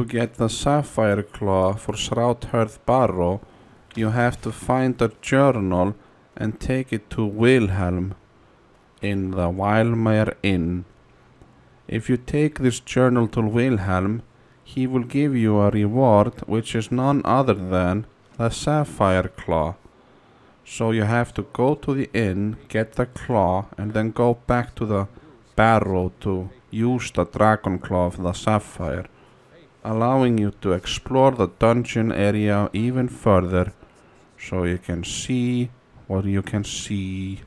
To get the sapphire claw for Shroudhearth Barrow, you have to find a journal and take it to Wilhelm in the Vilemyr Inn. If you take this journal to Wilhelm, he will give you a reward which is none other than the sapphire claw. So you have to go to the inn, get the claw, and then go back to the barrow to use the dragon claw of the sapphire, allowing you to explore the dungeon area even further so you can see what you can see.